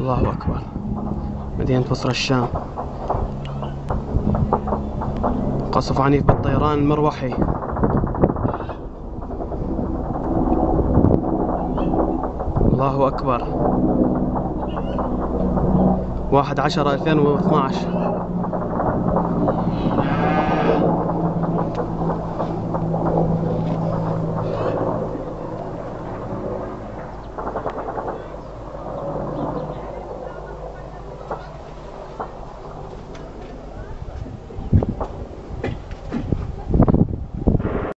الله أكبر. مدينة بصرة الشام. قصف عنيف بالطيران المروحي الله أكبر. واحد عشرة ألفين واثنى عشر